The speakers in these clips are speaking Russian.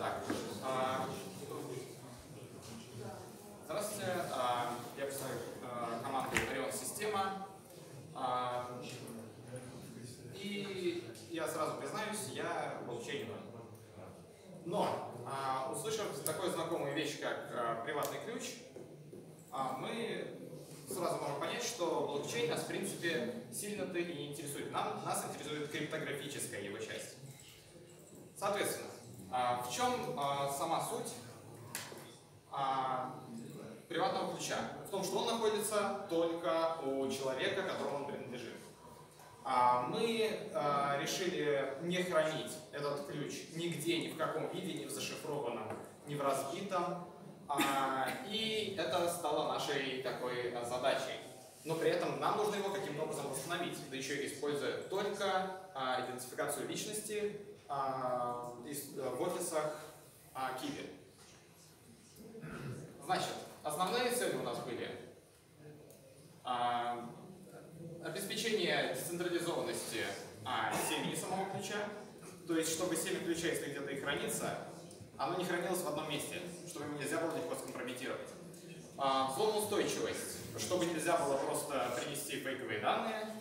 Так. а, Здравствуйте. а, Я представляю а, команду Orion Система. А, И я сразу признаюсь, я блокчейнер. Но, а, услышав такую знакомую вещь, как а, приватный ключ, а, мы сразу можем понять, что блокчейн нас, в принципе, сильно-то и не интересует. Нам, нас интересует криптографическая его часть. Соответственно, а, в чем а, сама суть а, приватного ключа? В том, что он находится только у человека, которому он принадлежит. Мы решили не хранить этот ключ нигде, ни в каком виде, ни в зашифрованном, ни в разбитом. И это стало нашей такой задачей. Но при этом нам нужно его каким-то образом восстановить, да еще и используя только идентификацию личности из- в офисах а, Kiwi. Значит, основные цели у нас были а, обеспечение децентрализованности семьи самого ключа, то есть чтобы семя ключа, если где-то и хранится, оно не хранилось в одном месте, чтобы его нельзя было легко скомпрометировать. А, взломоустойчивость, чтобы нельзя было просто принести фейковые данные,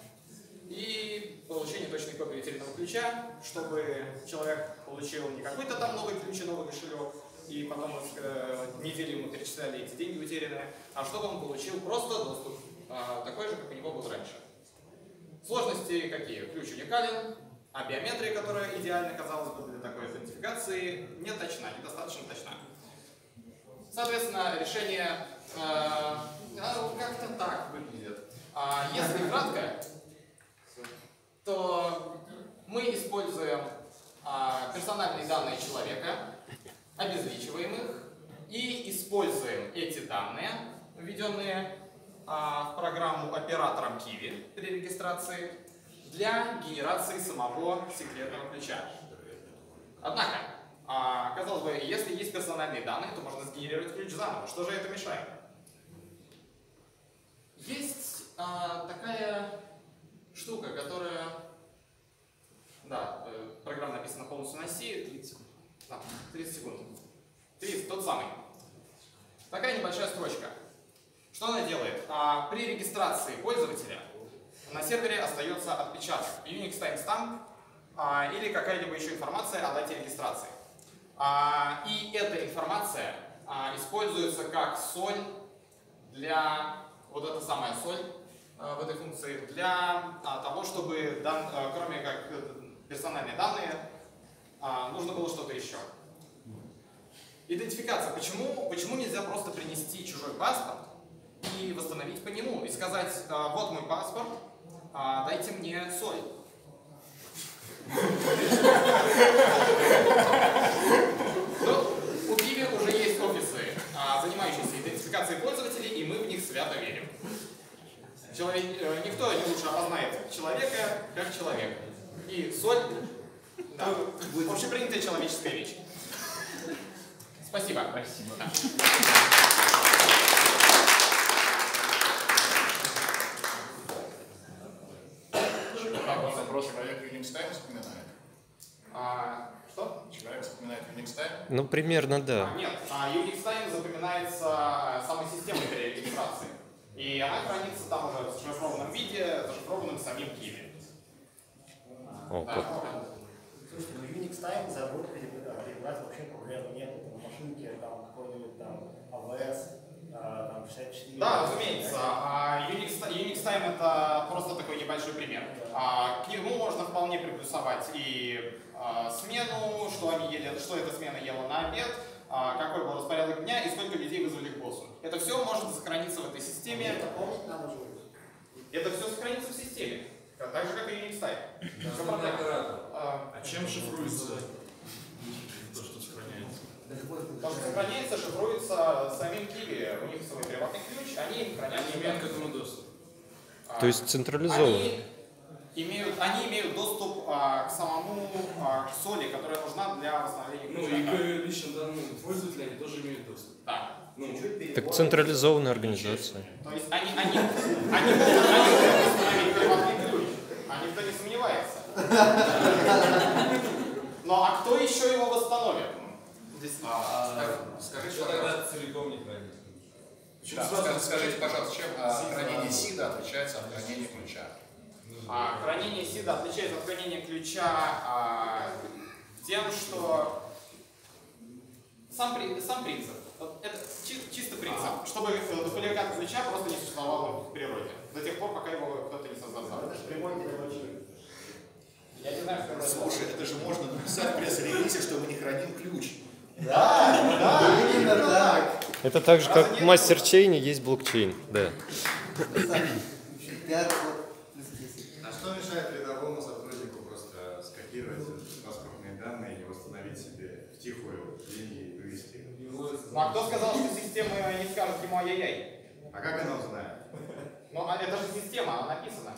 и получение точной копии утерянного ключа, чтобы человек получил не какой-то там новый ключ и новый кошелек, и потом э, неделю ему перечисляли эти деньги утерянные, а чтобы он получил просто доступ, а, такой же, как у него был раньше. Сложности какие? Ключ уникален, а биометрия, которая идеально, казалось бы, для такой аутентификации, не точна, недостаточно точна. Соответственно, решение э, а, как-то так выглядит. А, если кратко, то мы используем а, персональные данные человека, обезличиваем их и используем эти данные, введенные в программу оператором Kiwi при регистрации, для генерации самого секретного ключа. Однако, а, казалось бы, если есть персональные данные, то можно сгенерировать ключ заново. Что же это мешает? Есть а, такая штука, которая... Да, э, программа написана полностью на C. 30 секунд. Да, 30 секунд. 30, тот самый. Такая небольшая строчка. Что она делает? А, при регистрации пользователя на сервере остается отпечаток, Unix timestamp а, или какая-либо еще информация о дате регистрации. А, и эта информация используется как соль для, вот эта самая соль в этой функции, для того, чтобы, дан- кроме как э, персональные данные, нужно было что-то еще. Идентификация. Почему, почему нельзя просто принести чужой паспорт и восстановить по нему? И сказать, а, вот мой паспорт, а, дайте мне соль. Ну, у Киви уже есть офисы, а, занимающиеся идентификацией пользователей, и мы в них свято верим. Человек, э, никто не лучше опознает человека, как человек. И соль, да, общепринятая человеческая вещь. Спасибо. Спасибо человек Unix Time вспоминает. А, что? Человек вспоминает Unix Time. Ну, примерно да. А, нет, а Unix Time запоминается самой системой регистрации. И она хранится там уже в зашифрованном виде, зашифрованным самим Kiwi. О, Да. как. Слушайте, ну Unix Time забор перебрать вообще проблем нет. На машинке там какой-нибудь там AWS, а, там 64. Да, разумеется. А Unix, Unix Time это просто такой небольшой пример. А, к нему можно вполне приплюсовать и а, смену, что они ели, что эта смена ела на обед, а, какой был распорядок дня и сколько людей вызвали к боссу. Это все может сохраниться в этой системе. Это помнить надо же. Это все сохранится в системе. Так же, как и Unix оператор. А, А чем шифруется то, что сохраняется? То, что сохраняется, шифруется самим Kiwi. У них свой приватный ключ, они им хранят Они имеют к этому доступ. А, То есть централизованно. Они имеют, они имеют доступ а, к самому а, к соли, которая нужна для восстановления Ну и к личным данным пользователя они тоже имеют доступ. Да. Ну, Так централизованная организация. То есть они, они, они они могут восстановить приватный ключ, а никто не сомневается. Но а кто еще его восстановит? А, Скажите, Что пожалуйста, тогда целиком не хранить? да, ска- скажите, пожалуйста, чем а, хранение сида отличается от хранения ключа? А, хранение сида отличается от хранения ключа а, тем, что сам, сам принцип, это чи- чисто принцип, чтобы э, дубликат ключа просто не существовал в природе, до тех пор, пока его кто-то не создал. Это же прямой переводчик. Я не знаю, что это Слушай, это же можно написать в пресс-релизе, что мы не храним ключ. Да, да, именно так. Это так же, как в мастер-чейне есть блокчейн. Да. Вот плюс 10. А что мешает рядовому сотруднику просто скопировать паспортные данные и восстановить себе в тихую деньги и вывести их? Ну, а кто сказал, что система не скажет ему ай-яй-яй? А как она узнает? Ну, а это же система, она написана.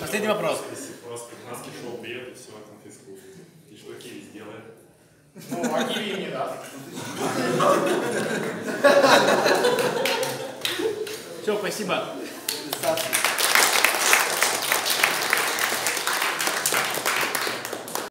Последний вопрос. Просто нас кишел привет и все конфискуют. И что Киви сделает? Ну, а Киви не даст. Все, спасибо.